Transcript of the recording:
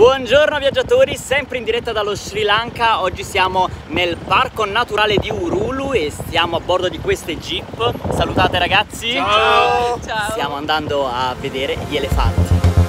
Buongiorno viaggiatori, sempre in diretta dallo Sri Lanka. Oggi siamo nel parco naturale di Urulu e stiamo a bordo di queste jeep. Salutate ragazzi! Ciao! Ciao! Stiamo andando a vedere gli elefanti.